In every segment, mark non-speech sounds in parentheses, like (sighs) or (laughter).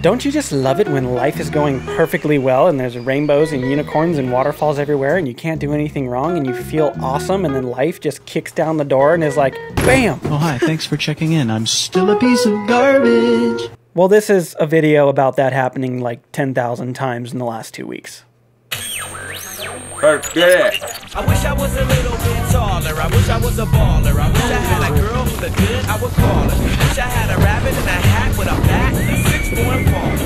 Don't you just love it when life is going perfectly well and there's rainbows and unicorns and waterfalls everywhere and you can't do anything wrong and you feel awesome and then life just kicks down the door and is like, BAM! Oh, hi, thanks for checking in. I'm still a piece of garbage. Well, this is a video about that happening like 10,000 times in the last two weeks. Perfect. I wish I was a little bit taller. I wish I was a baller. I wish I had a girl who looked good. I would call her. Wish I had a rabbit in a hat with a bat and a six form baller.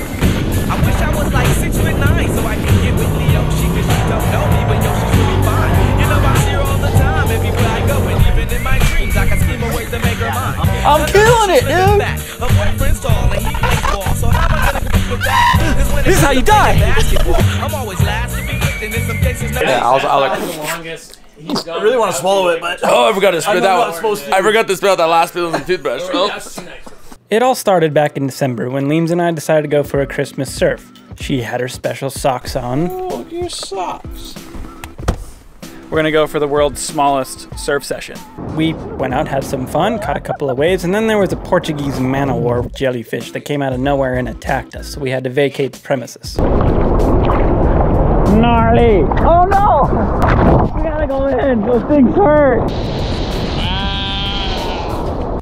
I wish I was like six foot nine so I could get with Leo. She cause she don't know me, but yo, she's really fine. You know I see her all the time everywhere I go, and even in my dreams I can scheme a way to make her mine. I'm killing it, dude. Her boyfriend's tall and he plays ball, so how am I gonna compete with that? 'Cause when This is how you die. Basketball, I'm always last to be picked, and in some cases, Yeah, I was, I was like, I really want to swallow it, but oh, I forgot to spit I'm that one. I forgot to spit out that last bit on the toothbrush. Oh. It all started back in December when Leems and I decided to go for a Christmas surf. She had her special socks on. Oh, your socks. We're gonna go for the world's smallest surf session. We went out, had some fun, caught a couple of waves, and then there was a Portuguese man o' war jellyfish that came out of nowhere and attacked us, so we had to vacate the premises. Gnarly! Oh no! We gotta go in, those things hurt!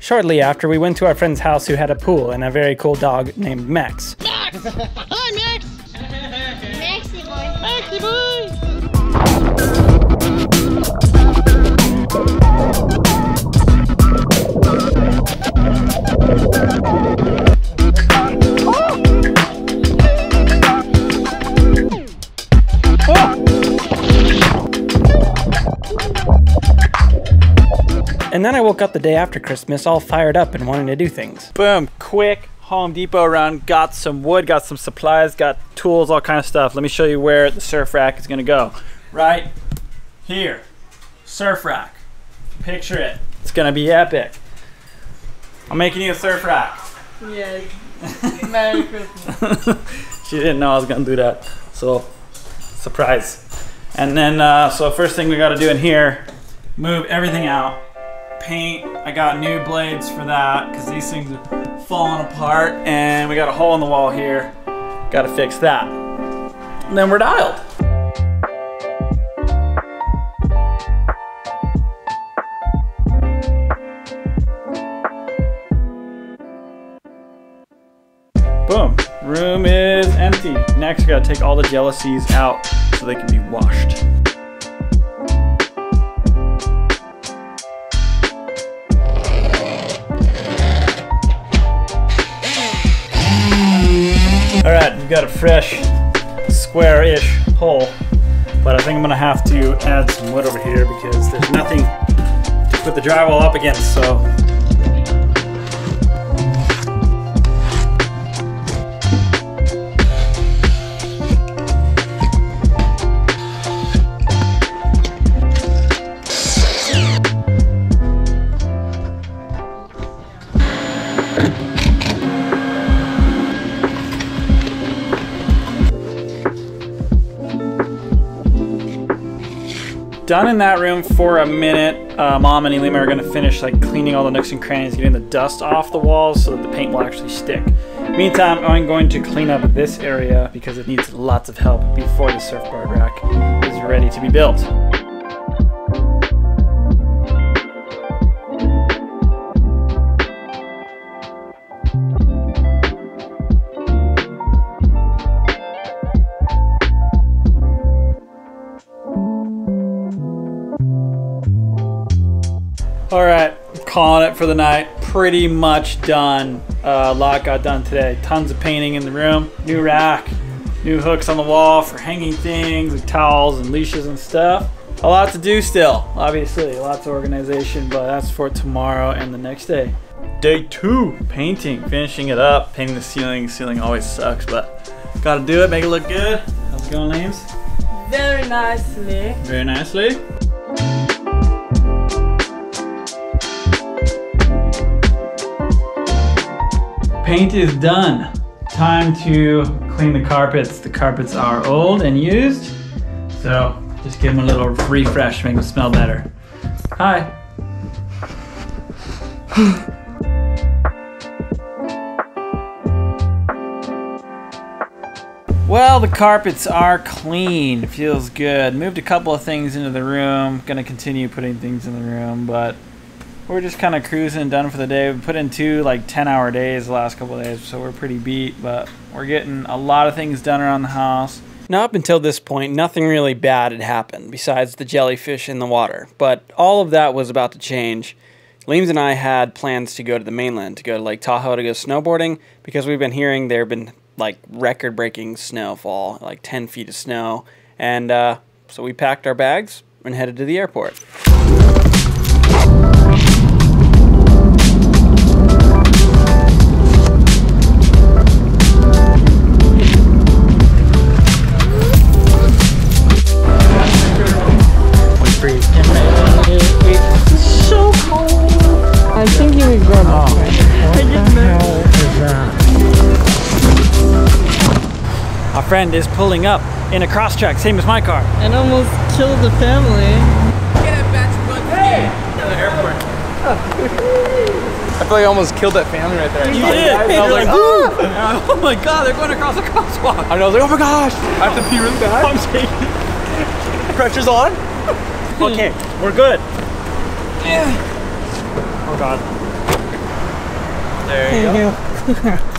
Shortly after, we went to our friend's house who had a pool and a very cool dog named Max. Max! Hi, Max. (laughs) Maxie boy. Maxie boy. And then I woke up the day after Christmas all fired up and wanting to do things. Boom, quick Home Depot run, got some wood, got some supplies, got tools, all kind of stuff. Let me show you where the surf rack is gonna go. Right here, surf rack. Picture it. It's gonna be epic. I'm making you a surf rack. Yay. Merry (laughs) Christmas. she didn't know I was gonna do that. So, surprise. And then, uh, so first thing we gotta do in here, move everything out. Paint, I got new blades for that because these things are falling apart. And we got a hole in the wall here. Gotta fix that. And then we're dialed. Boom. Room is empty. Next, we gotta take all the jalousies out so they can be washed. Got a fresh, square-ish hole, but I think I'm gonna have to add some wood over here because there's nothing to put the drywall up against, so done in that room for a minute. Uh, Mom and Ilima are gonna finish like cleaning all the nooks and crannies, getting the dust off the walls so that the paint will actually stick. Meantime, I'm going to clean up this area because it needs lots of help before the surfboard rack is ready to be built. It for the night. Pretty much done. Uh, a lot got done today. Tons of painting in the room. New rack, new hooks on the wall for hanging things, like towels and leashes and stuff. A lot to do still, obviously. Lots of organization, but that's for tomorrow and the next day. Day two, painting, finishing it up, painting the ceiling. Ceiling always sucks, but gotta do it, make it look good. How's it going, Lames? Very nicely. Very nicely. Paint is done. Time to clean the carpets. The carpets are old and used, so just give them a little refresh, make them smell better. Hi. Well, the carpets are clean. Feels good. Moved a couple of things into the room. Gonna continue putting things in the room, but we're just kind of cruising, done for the day. We put in two like 10 hour days the last couple days, so we're pretty beat, but we're getting a lot of things done around the house. Now, up until this point, nothing really bad had happened besides the jellyfish in the water, but all of that was about to change. Leems and I had plans to go to the mainland, to go to Lake Tahoe to go snowboarding, because we've been hearing there have been like record breaking snowfall, like 10 feet of snow. And uh, so we packed our bags and headed to the airport. Friend is pulling up in a Crosstrek, same as my car. And almost killed the family. I feel like I almost killed that family right there. You did. I was like, (laughs) oh my god, they're going across a crosswalk. I was like, oh my gosh, I have to pee really bad. I'm shaking. Pressure's on. Hmm. Okay, we're good. Oh god. There you go. Woo! (laughs)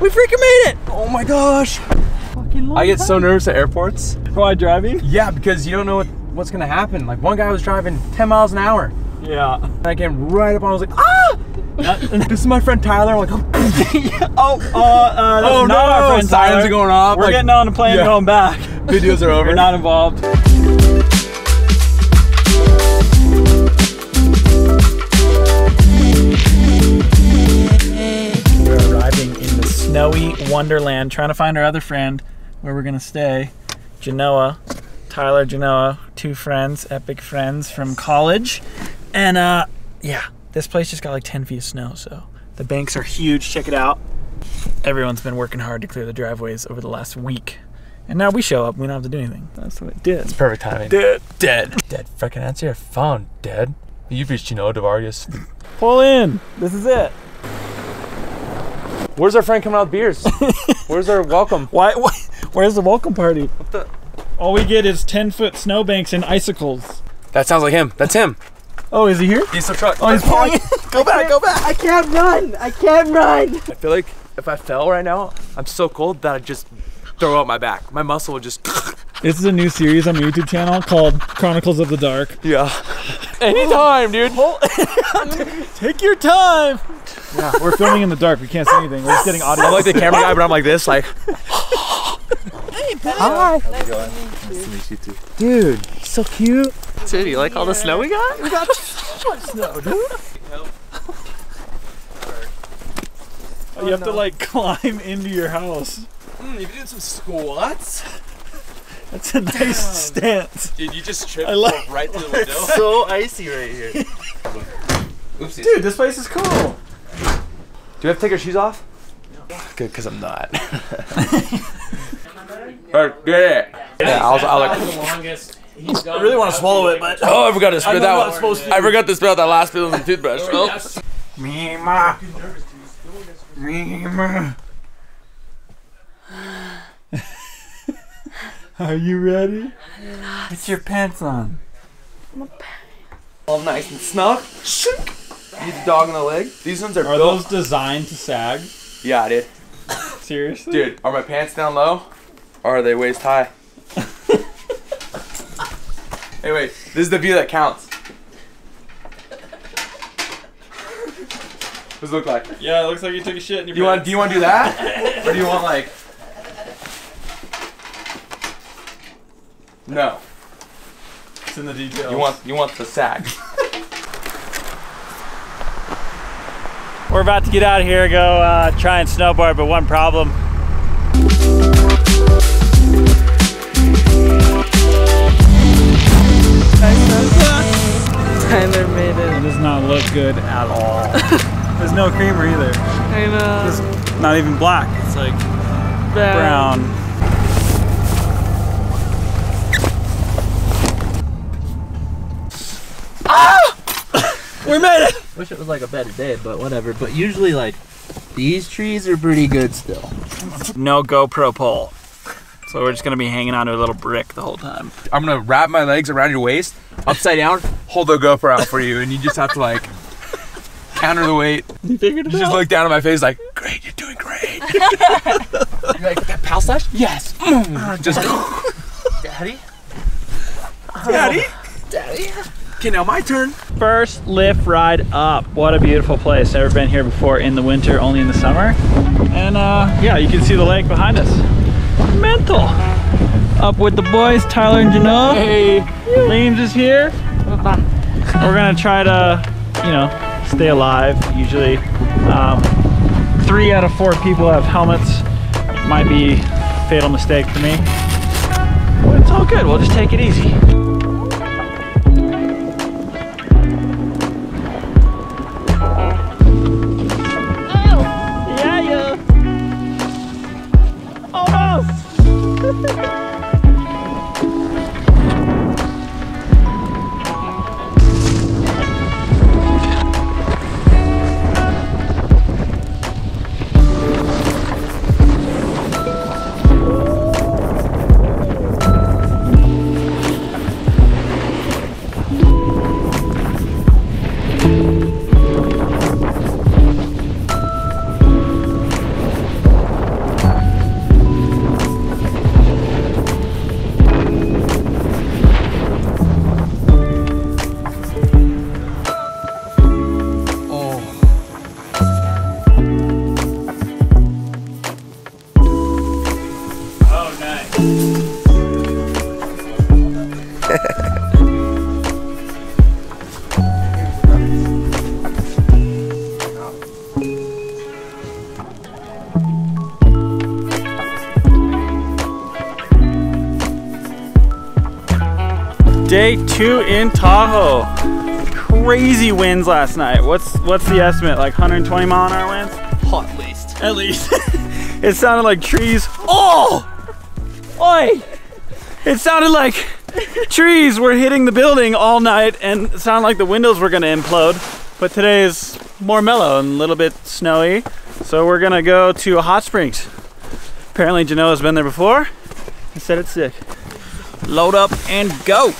We freaking made it! Oh my gosh. I get so nervous at airports. Why driving? Yeah, because you don't know what, what's gonna happen. Like one guy was driving 10 miles an hour. Yeah. And I came right up on. I was like, ah! this is my friend Tyler. I'm like, oh, (laughs) Oh, uh, uh, that's oh not no! our friend Sirens Tyler. are going off. We're like, getting on a plane yeah. and going back. Videos are (laughs) over. We're not involved. Wonderland, trying to find our other friend where we're gonna stay. Genoa, Tyler Genoa, two friends, epic friends from college. And uh yeah, this place just got like 10 feet of snow, so the banks are huge. Check it out. Everyone's been working hard to clear the driveways over the last week. And now we show up, we don't have to do anything. That's what it did. It's perfect timing. Dead. Dead. Dead. Freaking answer your phone. Dead. You've reached Gino de Vargas. Pull in. This is it. Where's our friend coming out with beers? (laughs) Where's our welcome? Why, why where's the welcome party? All we get is 10 foot snowbanks and icicles. That sounds like him. That's him. Oh, is he here? He's Diesel truck. Oh, he's pulling. (laughs) go back, go back. I can't run. I can't run. I feel like if I fell right now, I'm so cold that I'd just throw out my back. My muscle would just. This is a new series on my YouTube channel called Chronicles of the Dark. Yeah. Anytime, dude. (laughs) Take your time. Yeah, we're filming in the dark. We can't see anything. We're just getting audio. I'm like the camera guy, but I'm like this, like. (laughs) Hi. How's it going? Nice to meet you too. Dude, so cute. Dude, you like all the snow we got? We got so much snow, dude. you have to like (laughs) climb into your house. Mm, you doing some squats? That's a nice stance. Dude, you just tripped I like- right through the window. So icy right here. Oopsies. Dude, this place is cool. Do we have to take our shoes off? No. Good, because I'm not. (laughs) Alright, yeah. Yeah, I was, I was like, I really want to swallow it, but. oh, I forgot to spit know that what one. I'm to I forgot to spit out that last bit of the toothbrush. Oh. Mima. Mima. Are you ready? Put your pants on. All nice and snug. Need the dog in the leg. These ones are, Are built. those designed to sag? Yeah, dude. Seriously? Dude, are my pants down low? Or are they waist high? (laughs) anyway. This is the view that counts. What's it look like? Yeah, it looks like you took a shit in your Do you want? Do you want to do that, (laughs) or do you want like? No. It's in the details. You want? You want the sack? (laughs) We're about to get out of here, go uh, try and snowboard, but one problem. Tyler made It it. does not look good at all. (laughs) There's no creamer either. I know. It's not even black. It's like Bad. brown. We made it. Wish it was like a better day, but whatever. But usually, like, these trees are pretty good still. No GoPro pole. So we're just gonna be hanging onto a little brick the whole time. I'm gonna wrap my legs around your waist, upside down, hold the GoPro out for you, and you just have to like counter the weight. You figured it Just out. look down at my face like, great, you're doing great. (laughs) you're like, that pal slash? Yes. Mm. Just Daddy? Daddy. Daddy. Okay, now my turn. First lift ride up. What a beautiful place. Never been here before in the winter, only in the summer. And uh, yeah, you can see the lake behind us. Mental. Up with the boys, Tyler and Janelle. Hey. Leames is here. We're gonna try to, you know, stay alive. Usually, um, three out of four people have helmets. It might be a fatal mistake for me. But it's all good. We'll just take it easy. In Tahoe. Crazy winds last night. What's what's the estimate? Like 120 mile an hour winds? At least. At least. (laughs) it sounded like trees. Oh! Oi! It sounded like trees were hitting the building all night and it sounded like the windows were gonna implode. But today is more mellow and a little bit snowy. So we're gonna go to Hot Springs. Apparently Genoa's been there before and said it's sick. Load up and go.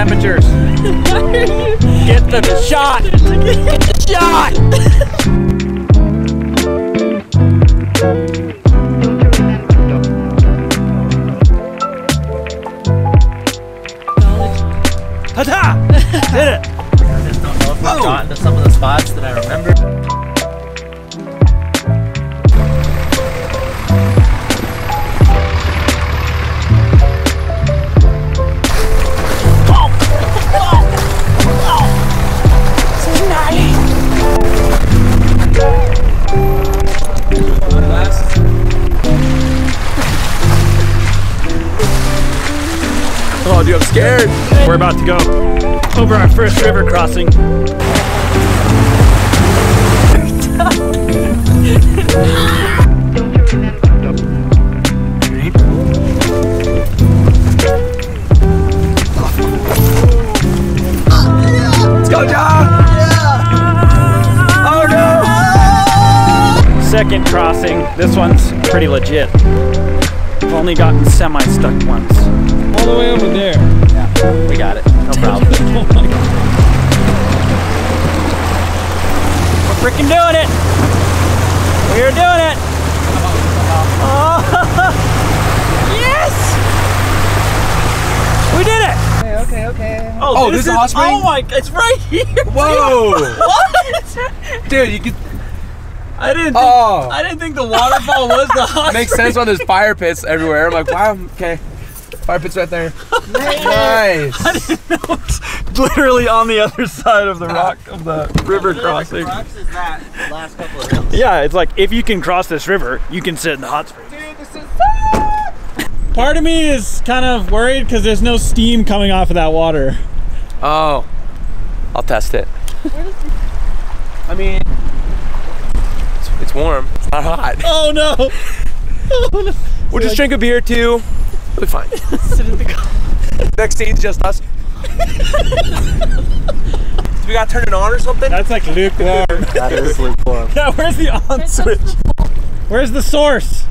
Temperatures. (laughs) Get the shot! Get the shot! (laughs) about to go over our first river crossing. Let's go, John. Oh no. Second crossing. This one's pretty legit. I've only gotten semi-stuck once. All the way over there. We got it. No problem. We're freaking doing it! We're doing it! Oh, (laughs) yes! We did it! Okay, okay. Oh, Oh, this is a hot? Oh my, it's right here! Whoa. (laughs) What? Dude, you could. I didn't think, Oh. I didn't think the waterfall was the hot (laughs) Makes sense when there's fire pits everywhere. I'm like, wow, okay. Fire pit's right there. (laughs) nice. I didn't know. Literally on the other side of the rock of the river crossing. last couple of hills. Yeah, it's like if you can cross this river, you can sit in the hot springs. Dude, this is (laughs) Part of me is kind of worried because there's no steam coming off of that water. Oh, I'll test it. I mean, it's, it's warm. It's not hot. Oh no! (laughs) We'll just drink a beer too. We'll be fine. (laughs) Next scene's just us. Do (laughs) we gotta turn it on or something? That's like lukewarm. (laughs) That is lukewarm. yeah, where's the on switch? Where's the source?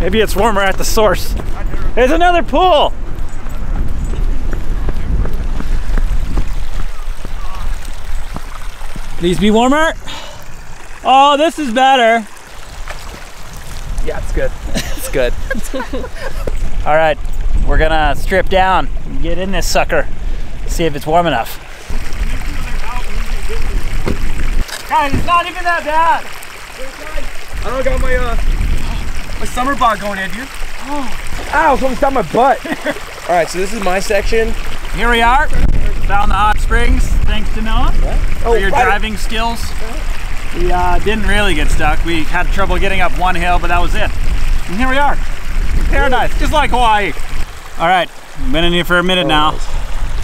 Maybe it's warmer at the source. There's another pool. Please be warmer. Oh, this is better. Yeah, it's good. (laughs) It's good. (laughs) All right, we're gonna strip down and get in this sucker, see if it's warm enough. Guys, it's not even that bad. I don't got my uh my summer bod going in, dude. Ow, something got my butt. (laughs) All right, so this is my section. Here we are. Found the hot springs, thanks to Noah for your right. driving skills. We uh, didn't really get stuck. We had trouble getting up one hill, but that was it. And here we are. Paradise, just like Hawaii. All right, been in here for a minute now.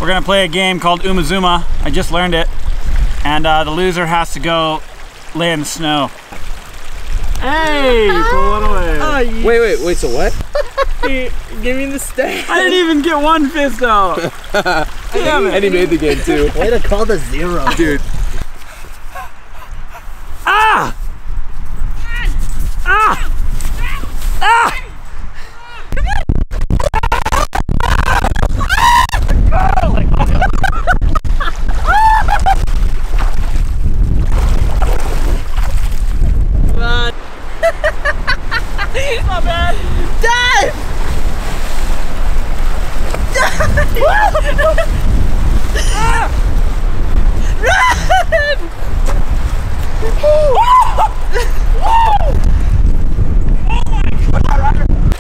We're gonna play a game called Umazuma. I just learned it. And uh, the loser has to go lay in the snow. Hey, (laughs) pull it away. Wait, wait, wait. So what? (laughs) Give me the stay. I didn't even get one fist out. (laughs) Damn it. And he made the game too, Way to call the zero. dude. Ah! Ah! Ah! Not bad. Dive!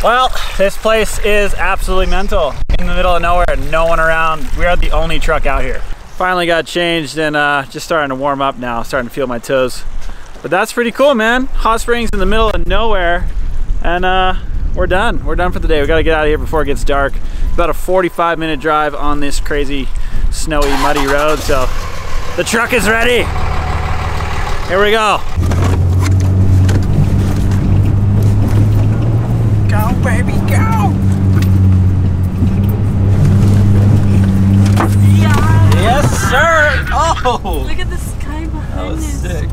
Well, this place is absolutely mental. In the middle of nowhere, no one around. We are the only truck out here. Finally got changed and uh, just starting to warm up now, starting to feel my toes. But that's pretty cool, man. Hot springs in the middle of nowhere. And uh, we're done. We're done for the day. We gotta get out of here before it gets dark. About a 45 minute drive on this crazy, snowy, muddy road. So the truck is ready. Here we go. Go, Look at the sky behind us. sick.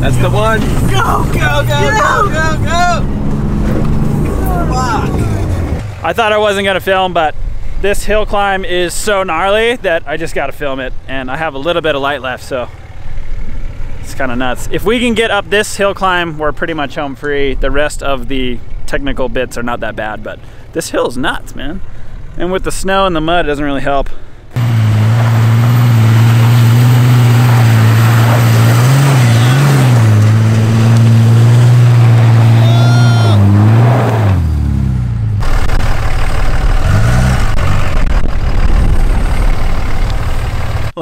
That's the one. I thought I wasn't gonna film, but this hill climb is so gnarly that I just gotta film it. And I have a little bit of light left, so it's kind of nuts. If we can get up this hill climb, we're pretty much home free. The rest of the technical bits are not that bad, but this hill is nuts, man. And with the snow and the mud, it doesn't really help.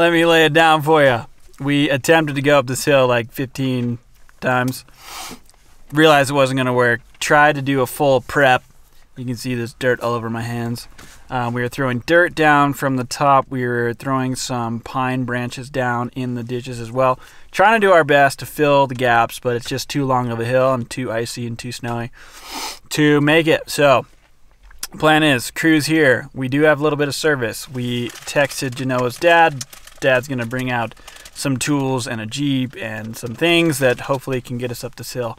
Let me lay it down for you. We attempted to go up this hill like 15 times. Realized it wasn't going to work. Tried to do a full prep. You can see this dirt all over my hands. Um, we were throwing dirt down from the top. We were throwing some pine branches down in the ditches as well. Trying to do our best to fill the gaps, but it's just too long of a hill and too icy and too snowy to make it. So, plan is cruise here. We do have a little bit of service. We texted Genoa's dad. Dad's gonna bring out some tools and a jeep and some things that hopefully can get us up this hill.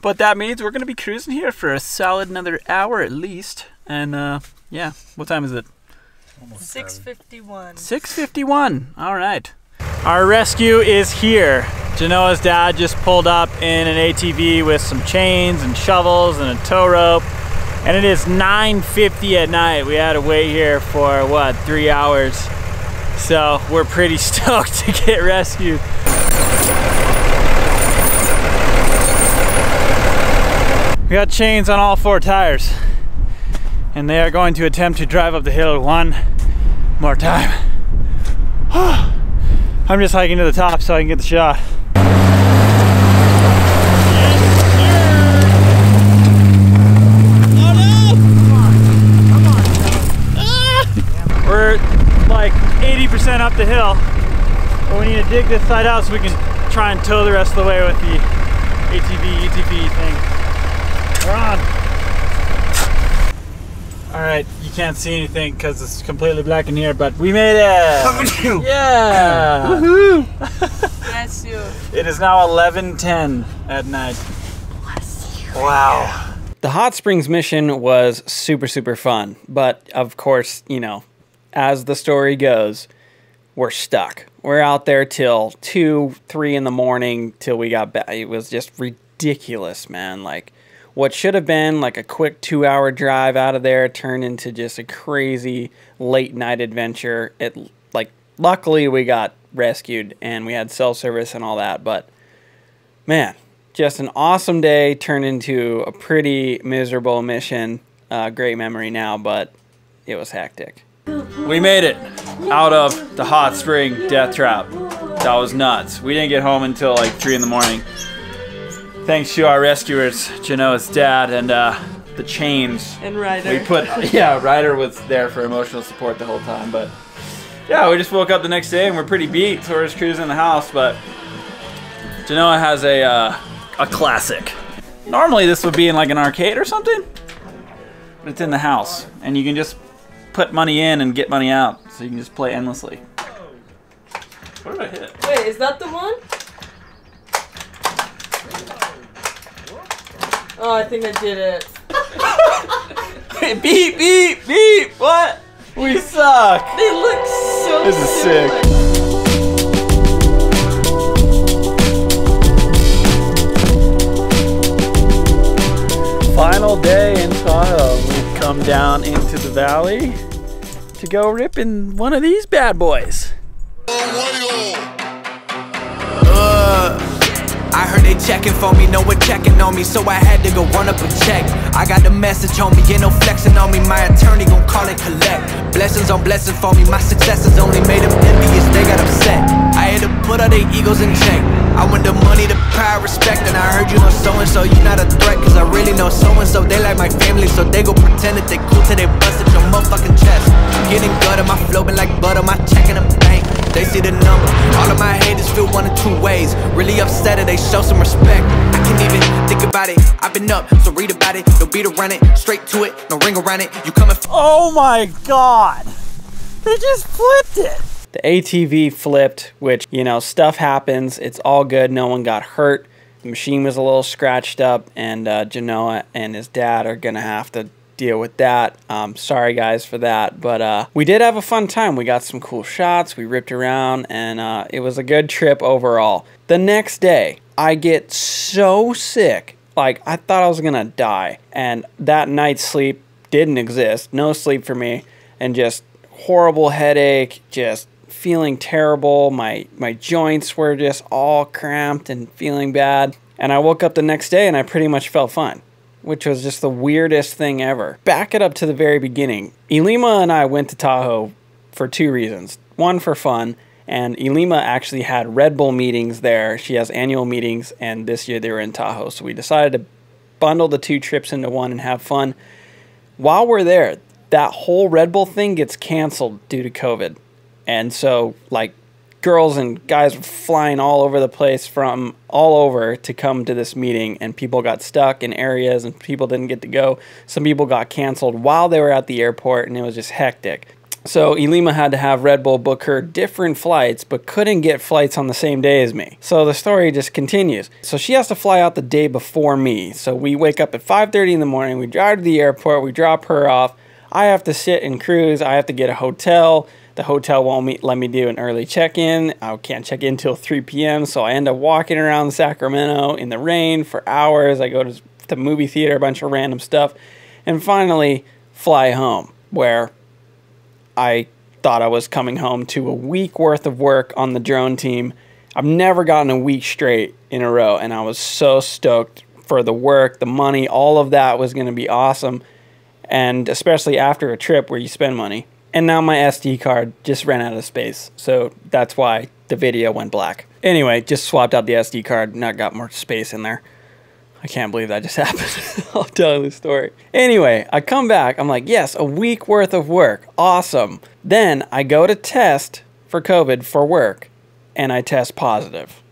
But that means we're gonna be cruising here for a solid another hour at least. And uh, yeah, what time is it? 651. 651. All right. Our rescue is here. Genoa's dad just pulled up in an ATV with some chains and shovels and a tow rope. And it is 9.50 at night. We had to wait here for, what, three hours. So we're pretty (laughs) stoked to get rescued. We got chains on all four tires. And they are going to attempt to drive up the hill one more time. (sighs) I'm just hiking to the top so I can get the shot. We're like 80% up the hill, but we need to dig this side out so we can try and tow the rest of the way with the ATV, UTV thing. We're on. All right, you can't see anything because it's completely black in here, but we made it. yeah. (laughs) Woohoo! Bless you. It is now 11:10 at night. Wow. The hot springs mission was super, super fun. But of course, you know, as the story goes, we're stuck. We're out there till two, three in the morning till we got back. It was just ridiculous, man. Like, what should have been like a quick two hour drive out of there turned into just a crazy late night adventure. It, like, luckily we got rescued and we had cell service and all that, but man, just an awesome day turned into a pretty miserable mission. Uh, great memory now, but it was hectic. We made it out of the hot spring death trap. That was nuts. We didn't get home until like 3 in the morning. Thanks to our rescuers, Genoa's dad, and uh, the chains. And Ryder. We put, (laughs) yeah, Ryder was there for emotional support the whole time, but yeah, we just woke up the next day and we're pretty beat, so we're just cruising the house, but Genoa has a, uh, a classic. Normally this would be in like an arcade or something, but it's in the house, and you can just put money in and get money out, so you can just play endlessly. What did I hit? Wait, is that the one? Oh, I think I did it. (laughs) beep, beep, beep, what? We suck. They look so This is sick. Final day in Tahoe. Come down into the valley to go ripping one of these bad boys. They checking for me, no one checking on me, so I had to go run up a check. I got the message on me, ain't no flexing on me, my attorney gon' call it collect. Blessings on blessings for me, my successes only made them envious, they got upset. I had to put all their egos in check. I want the money, the pride, respect, and I heard you know so and so, you not a threat, cause I really know so and so. They like my family, so they go pretend that they cool till they bust at your motherfucking chest. Getting gutter, my flow been like butter, my check in the bank. They see the number. All of my haters feel one of two ways. Really upset and they show some respect. I can't even think about it. I've been up, so read about it. No beat around it, straight to it, no ring around it. You coming? Oh my god! They just flipped it! The ATV flipped, which, you know, stuff happens. It's all good. No one got hurt. The machine was a little scratched up, and uh, Genoa and his dad are going to have to deal with that. Um, sorry, guys, for that. But uh, we did have a fun time. We got some cool shots. We ripped around, and uh, it was a good trip overall. The next day, I get so sick. Like, I thought I was going to die. And that night's sleep didn't exist. No sleep for me. And just horrible headache, just feeling terrible. My my joints were just all cramped and feeling bad. And I woke up the next day and I pretty much felt fine, which was just the weirdest thing ever. Back it up to the very beginning. Ilima and I went to Tahoe for two reasons. One for fun, and Ilima actually had Red Bull meetings there. She has annual meetings, and this year they were in Tahoe. So we decided to bundle the two trips into one and have fun. While we're there, that whole Red Bull thing gets canceled due to COVID. And so, like, girls and guys were flying all over the place from all over to come to this meeting, and people got stuck in areas and people didn't get to go. Some people got canceled while they were at the airport, and it was just hectic. So Ilima had to have Red Bull book her different flights, but couldn't get flights on the same day as me. So the story just continues. So she has to fly out the day before me. So we wake up at 5:30 in the morning. We drive to the airport. We drop her off. I have to sit and cruise. I have to get a hotel. The hotel won't let me do an early check-in. I can't check in until 3 p.m. So I end up walking around Sacramento in the rain for hours. I go to the movie theater, a bunch of random stuff, and finally fly home where I thought I was coming home to a week worth of work on the drone team. I've never gotten a week straight in a row, and I was so stoked for the work, the money, all of that was going to be awesome. And especially after a trip where you spend money. And now my SD card just ran out of space. So that's why the video went black. Anyway, just swapped out the SD card, now got more space in there. I can't believe that just (laughs) happened. I'll tell you the story. Anyway, I come back. I'm like, yes, a week worth of work. Awesome. Then I go to test for COVID for work and I test positive.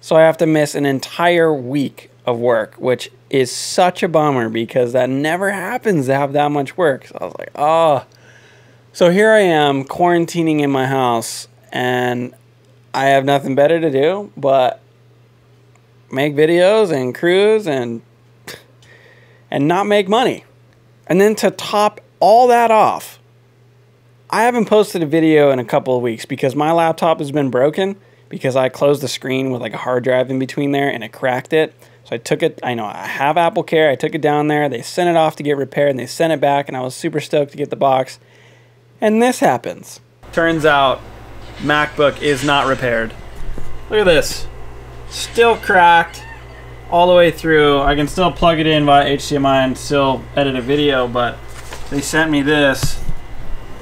So I have to miss an entire week of work, which is such a bummer because that never happens to have that much work. So I was like, oh. So here I am quarantining in my house and I have nothing better to do but make videos and cruise and and not make money. And then to top all that off, I haven't posted a video in a couple of weeks because my laptop has been broken because I closed the screen with like a hard drive in between there and it cracked it. So I took it, I know I have Apple Care, I took it down there, they sent it off to get repaired and they sent it back and I was super stoked to get the box. And this happens. Turns out MacBook is not repaired. Look at this. Still cracked all the way through. I can still plug it in via HDMI and still edit a video, but they sent me this.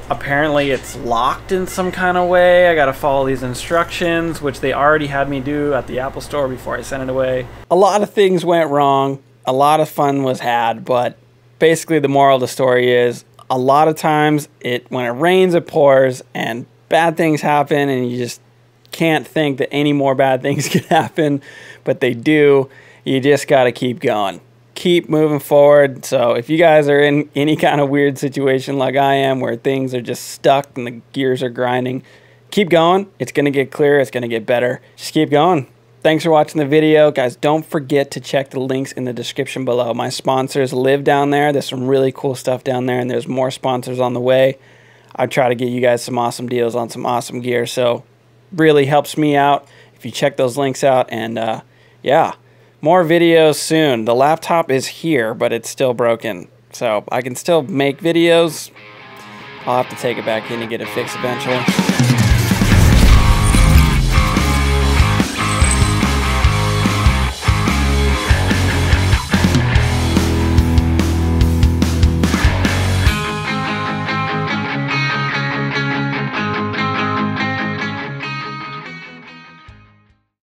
Apparently it's locked in some kind of way. I gotta follow these instructions, which they already had me do at the Apple store before I sent it away. A lot of things went wrong. A lot of fun was had, but basically the moral of the story is a lot of times it when it rains it pours and bad things happen and you just can't think that any more bad (laughs) things could happen, but they do. You just got to keep going. Keep moving forward. So, if you guys are in any kind of weird situation like I am where things are just stuck and the gears are grinding, keep going. It's going to get clearer, it's going to get better. Just keep going. Thanks for watching the video. Guys, don't forget to check the links in the description below. My sponsors live down there. There's some really cool stuff down there, and there's more sponsors on the way. I try to get you guys some awesome deals on some awesome gear. So, really helps me out if you check those links out. And uh, yeah, more videos soon. The laptop is here, but it's still broken. So I can still make videos. I'll have to take it back in and get it fixed eventually.